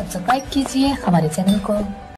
Subscribe कीजिए हमारे channel को।